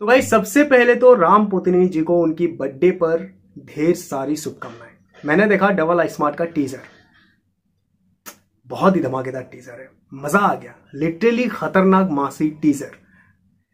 तो भाई सबसे पहले तो राम पोतनी जी को उनकी बर्थडे पर ढेर सारी शुभकामनाएँ। मैंने देखा डबल आई स्मार्ट का टीजर बहुत ही धमाकेदार टीजर है। मज़ा आ गया। लिटरली खतरनाक मासी टीजर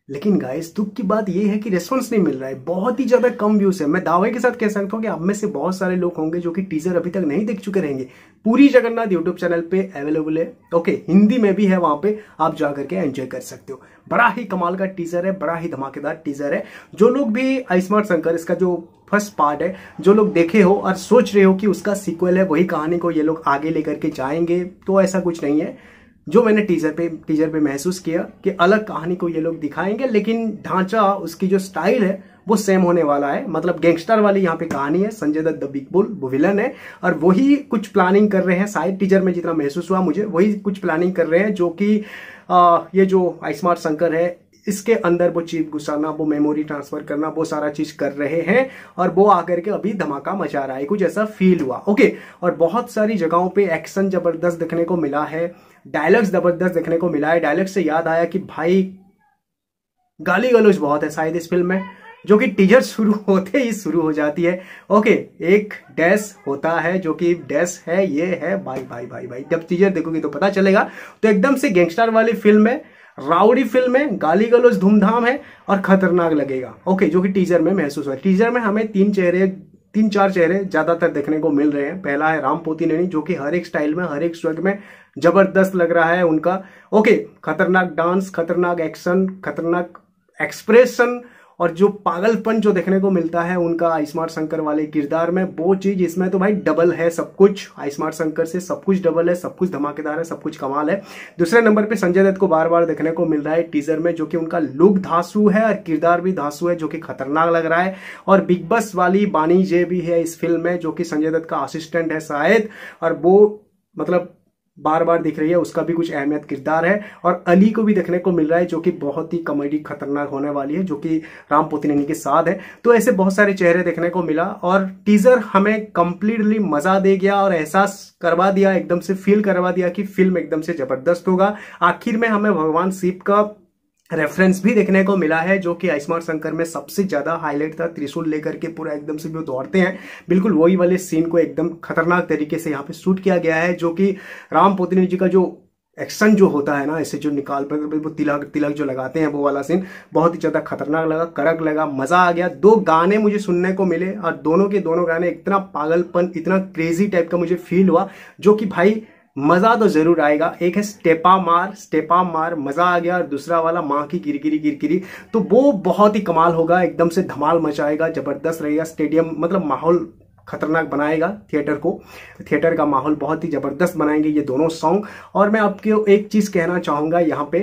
लेकिन गाइस दुख की बात यह है कि रेस्पॉन्स नहीं मिल रहा है। बहुत ही ज़्यादा कम व्यूज़ है। मैं दावे के साथ कह सकता हूँ कि आप में से बहुत सारे लोग होंगे जो कि टीजर अभी तक नहीं देख चुके रहेंगे। पूरी जगन्नाथ यूट्यूब चैनल पे अवेलेबल है। ओके हिंदी में भी है वहाँ पे। आप जाकर के एंजॉय कर सकते हो। बड़ा ही कमाल का टीजर है, बड़ा ही धमाकेदार टीजर है। जो लोग भी आयुष्मान शंकर इसका जो फ़र्स्ट पार्ट है, जो लोग देखे हो और सोच रहे हो कि उसका सीक्वल है, वही कहानी को ये लोग आगे लेकर के जाएँगे तो ऐसा कुछ नहीं है। जो मैंने टीजर पे टीजर पे महसूस किया कि अलग कहानी को ये लोग दिखाएँगे, लेकिन ढांचा, उसकी जो स्टाइल है, वो सेम होने वाला है। मतलब गैंगस्टर वाली यहाँ पे कहानी है, Sanjay Dutt the big bull वो विलन है, और वही कुछ प्लानिंग कर रहे हैं, शायद टीजर में जितना महसूस हुआ मुझे, वही कुछ प्लानिंग कर रहे हैं, जो कि ये जो आयुष्मान शंकर है इसके अंदर वो चीप घुसाना, वो मेमोरी ट्रांसफ़र करना, वो सारा चीज़ कर रहे हैं और वो आकर के अभी धमाका मचा रहा है, कुछ ऐसा फील हुआ। ओके और बहुत सारी जगहों पे एक्शन ज़बरदस्त देखने को मिला है डायलॉग्स ज़बरदस्त देखने को मिला है। डायलॉग से याद आया कि भाई, गाली गलोच बहुत है शायद इस फ़िल्म में, जो कि टीजर शुरू होते ही शुरू हो जाती है। ओके एक डैश होता है, जो कि डैश है, ये है भाई भाई भाई भाई जब टीजर देखोगे तो पता चलेगा। तो एकदम से गैंगस्टर वाली फ़िल्म है राउडी फ़िल्म है गाली गलोच धूमधाम है और खतरनाक लगेगा। ओके जो कि टीजर में महसूस हुआ। टीजर में हमें तीन चेहरे, तीन चार चेहरे ज़्यादातर देखने को मिल रहे हैं। पहला है राम पोती नैनी जो कि हर एक स्टाइल में, हर एक स्वर्ग में ज़बरदस्त लग रहा है उनका। ओके खतरनाक डांस खतरनाक एक्शन खतरनाक एक्सप्रेशन और जो पागलपन जो देखने को मिलता है उनका आयुष्मान शंकर वाले किरदार में, वो चीज़ इसमें तो भाई डबल है सब कुछ। आयुष्मान शंकर से सब कुछ डबल है, सब कुछ धमाकेदार है, सब कुछ कमाल है। दूसरे नंबर पे संजय दत्त को बार बार देखने को मिल रहा है टीजर में, जो कि उनका लुक धासु है और किरदार भी धासु है, जो कि खतरनाक लग रहा है। और बिग बस वाली बानी जे भी है इस फ़िल्म में, जो कि संजय दत्त का असिस्टेंट है शायद, और वो मतलब बार बार दिख रही है, उसका भी कुछ अहमियत किरदार है और अली को भी देखने को मिल रहा है, जो कि बहुत ही कॉमेडी खतरनाक होने वाली है, जो कि राम पोतिनेनी के साथ है। तो ऐसे बहुत सारे चेहरे देखने को मिला और टीजर हमें कंप्लीटली मज़ा दे गया और एहसास करवा दिया, एकदम से फील करवा दिया कि फ़िल्म एकदम से ज़बरदस्त होगा। आखिर में हमें भगवान शिव का रेफरेंस भी देखने को मिला है, जो कि आयुष्मान शंकर में सबसे ज़्यादा हाईलाइट था। त्रिशूल लेकर के पूरा एकदम से भी दौड़ते हैं। बिल्कुल वही वाले सीन को एकदम खतरनाक तरीके से यहाँ पे शूट किया गया है, जो कि राम पोतनी जी का जो एक्शन जो होता है ना, ऐसे जो निकाल पर वो तिलक तिलक जो लगाते हैं, वो वाला सीन बहुत ही ज़्यादा खतरनाक लगा, कड़क लगा, मज़ा आ गया। दो गाने मुझे सुनने को मिले और दोनों के दोनों गाने इतना पागलपन, इतना क्रेजी टाइप का मुझे फील हुआ, जो कि भाई मज़ा तो ज़रूर आएगा। एक है स्टेपा मार स्टेपा मार, मज़ा आ गया, और दूसरा वाला माँ की गिरगिरी गिरगिरी। तो वो बहुत ही कमाल होगा, एकदम से धमाल मचाएगा, ज़बरदस्त रहेगा, स्टेडियम मतलब माहौल खतरनाक बनाएगा थिएटर को। थिएटर का माहौल बहुत ही ज़बरदस्त बनाएँगे ये दोनों सॉन्ग। और मैं आपको एक चीज़ कहना चाहूँगा यहाँ पे,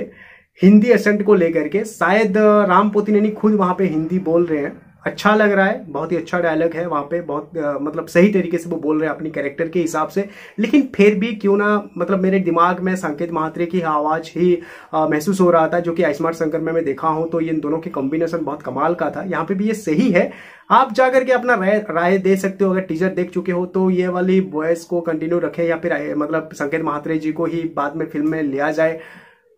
हिंदी एसेंट को लेकर के, शायद, राम पोतिनेनी खुद वहाँ पे हिंदी बोल रहे हैं। अच्छा लग रहा है बहुत ही अच्छा डायलॉग है वहाँ पे बहुत आ, मतलब सही तरीके से वो बोल रहे हैं अपनी कैरेक्टर के हिसाब से। लेकिन फिर भी क्यों ना मतलब मेरे दिमाग में संकेत महात्रे की आवाज़ ही महसूस हो रहा था जो कि आयुष्मान शंकर में मैं देखा हूँ तो ये इन दोनों की कॉम्बिनेशन बहुत कमाल का था। यहाँ पे भी ये सही है। आप जाकर के अपना राय राय दे सकते हो अगर टीजर देख चुके हो तो ये वाली वॉयस को कंटिन्यू रखें या फिर मतलब संकेत महात्रे जी को ही बाद में फ़िल्म में लिया जाए।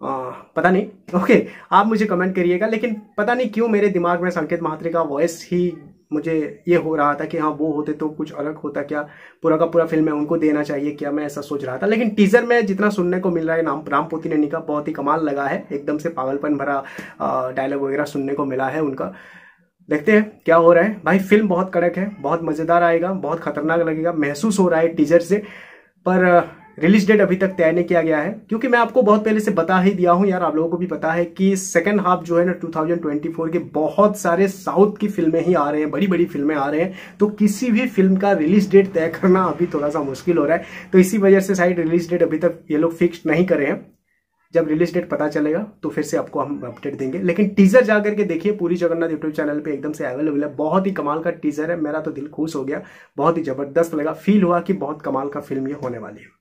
आ, पता नहीं। ओके आप मुझे कमेंट करिएगा लेकिन पता नहीं क्यों मेरे दिमाग में संकेत महात्रे का वॉइस ही मुझे ये हो रहा था कि हाँ वो होते तो कुछ अलग होता क्या? पूरा का पूरा फ़िल्म है उनको देना चाहिए क्या? मैं ऐसा सोच रहा था। लेकिन टीजर में जितना सुनने को मिल रहा है नाम राम ने निका बहुत ही कमाल लगा है। एकदम से पागलपन भरा डायलॉग वगैरह सुनने को मिला है उनका। देखते हैं क्या हो रहा है। भाई फ़िल्म बहुत कड़क है बहुत मज़ेदार आएगा बहुत खतरनाक लगेगा महसूस हो रहा है टीजर से। पर रिलीज़ डेट अभी तक तय नहीं किया गया है, क्योंकि मैं आपको बहुत पहले से बता ही दिया हूँ यार, आप लोगों को भी पता है कि सेकंड हाफ़ जो है ना 2024 के बहुत सारे साउथ की फ़िल्में ही आ रहे हैं बड़ी बड़ी फ़िल्में आ रहे हैं तो किसी भी फ़िल्म का रिलीज़ डेट तय करना अभी थोड़ा सा मुश्किल हो रहा है। तो इसी वजह से शायद रिलीज़ डेट अभी तक ये लोग फिक्स नहीं करे हैं। जब रिलीज़ डेट पता चलेगा तो फिर से आपको हम अपडेट देंगे। लेकिन टीजर जाकर के देखिए, पूरी जगन्नाथ यूट्यूब चैनल पे एकदम से अवेलेबल है। बहुत ही कमाल का टीजर है, मेरा तो दिल खुश हो गया, बहुत ही ज़बरदस्त लगा। फील हुआ कि बहुत कमाल का फ़िल्म ये होने वाली है।